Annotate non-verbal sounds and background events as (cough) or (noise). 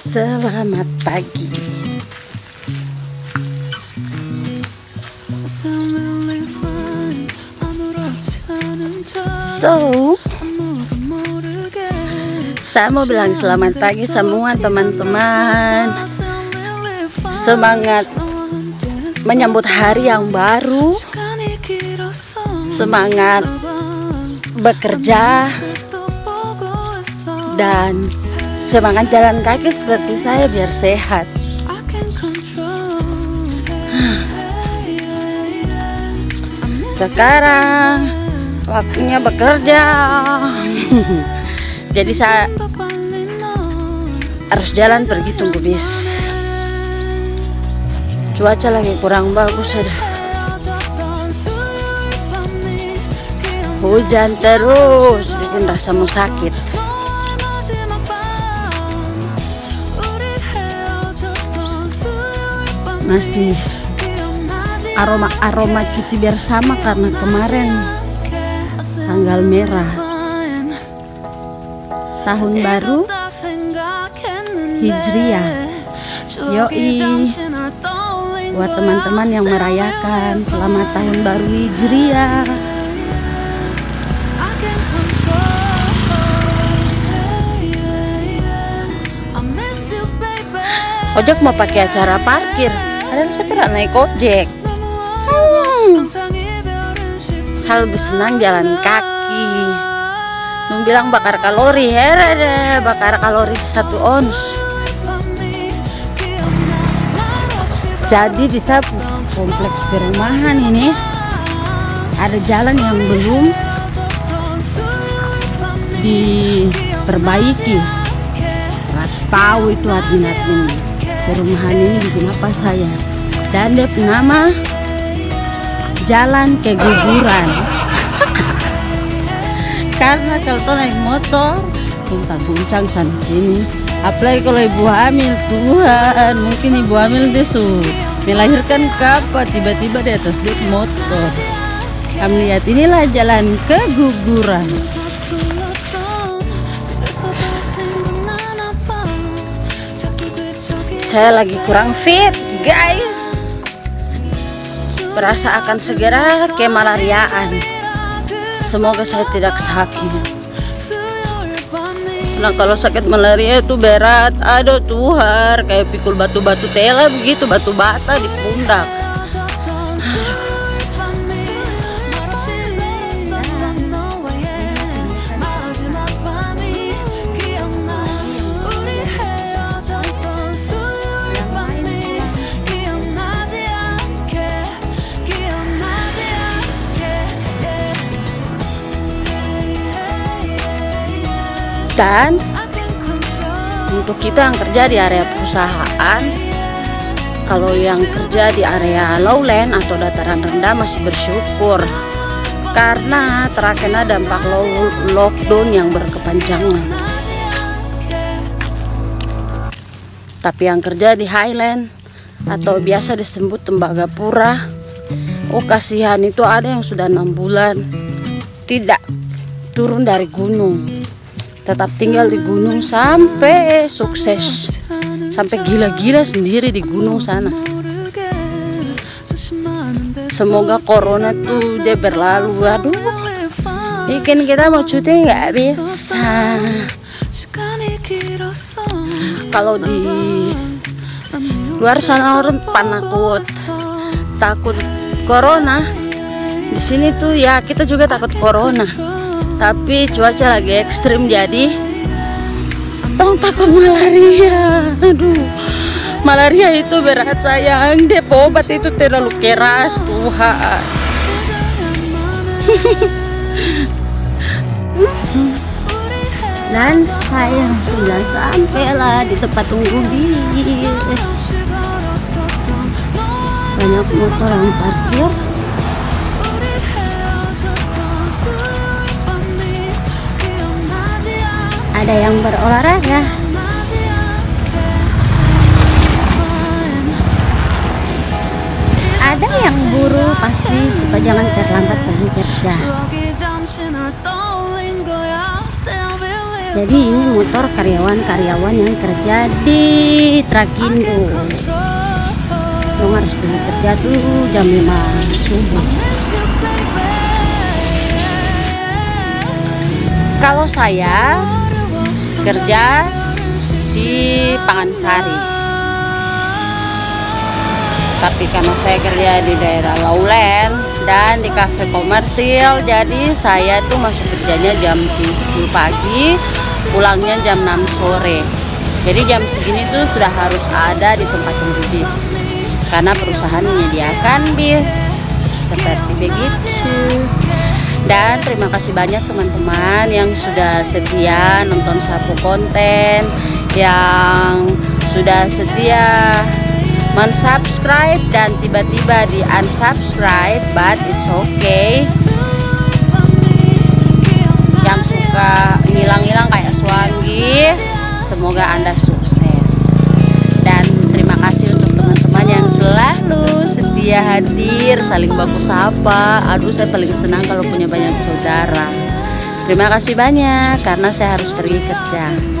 Selamat pagi. So, saya mau bilang selamat pagi semua teman-teman. Semangat menyambut hari yang baru. Semangat bekerja dan semangat jalan kaki seperti saya biar sehat. Sekarang waktunya bekerja. (laughs) Jadi saya harus jalan pergi tunggu bis. Cuaca lagi kurang bagus ada. Hujan terus bikin rasa mau sakit. Masih aroma-aroma cuti bersama karena kemarin tanggal merah. Tahun baru Hijriah. Yoi. Buat teman-teman yang merayakan selamat tahun baru Hijriah. Ojek mau pakai acara parkir ada saya tidak naik ojek? Hmm. saya lebih senang jalan kaki. Nung bilang bakar kalori hehehe bakar kalori satu ons. Jadi di sapu kompleks perumahan ini ada jalan yang belum diperbaiki. Tahu itu admin-admin perumahan ini bikin apa saya. Dan dia nama jalan keguguran. (laughs) Karena kalau naik motor guncang-guncang sana sini. Apalagi kalau ibu hamil Tuhan mungkin ibu hamil dia melahirkan kapal tiba-tiba di atas dia motor. Kami lihat inilah jalan keguguran saya lagi kurang fit guys. Berasa akan segera kemalariaan semoga saya tidak sakit. Nah kalau sakit malaria itu berat. Aduh Tuhan kayak pikul batu-batu tela begitu batu bata di pundak dan untuk kita yang kerja di area perusahaan kalau yang kerja di area lowland atau dataran rendah masih bersyukur. Karena terkena dampak lockdown yang berkepanjangan. Tapi yang kerja di highland atau biasa disebut tembagapura oh kasihan itu ada yang sudah enam bulan tidak turun dari gunung tetap tinggal di gunung sampai sukses. Sampai gila-gila sendiri di gunung sana. Semoga corona tuh dia berlalu. Aduh bikin kita mau cuti nggak bisa. Kalau di luar sana orang panakut takut corona. Di sini tuh ya kita juga takut corona tapi cuaca lagi ekstrim jadi tong takut malaria. Aduh malaria itu berat sayang. Deh obat itu terlalu keras Tuhan. (laughs) Dan saya sudah sampailah di tempat tunggu bis. Banyak motor yang parkir ada yang berolahraga. Ada yang buru pasti supaya jangan terlambat pergi kerja jadi ini motor karyawan-karyawan yang kerja di Trakindo dong harus pergi kerja tuh jam 5 subuh. Kalau saya kerja di Pangansari tapi karena saya kerja di daerah Lowland dan di kafe komersil jadi saya tuh masih kerjanya jam 7 pagi pulangnya jam 6 sore. Jadi jam segini tuh sudah harus ada di tempat tunggu bis karena perusahaan menyediakan bis. Seperti begitu dan terima kasih banyak teman-teman yang sudah setia nonton sapu konten yang sudah setia mensubscribe dan tiba-tiba di unsubscribe but it's okay hadir saling baku sapa. Aduh saya paling senang kalau punya banyak saudara. Terima kasih banyak karena saya harus pergi kerja